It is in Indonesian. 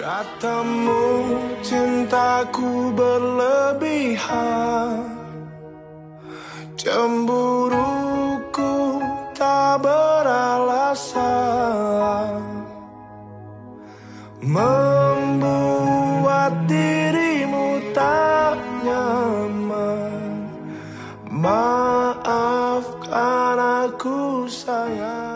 Katamu cintaku berlebihan. Cemburuku tak beralasan. Membuat dirimu tak nyaman. Maafkan aku sayang.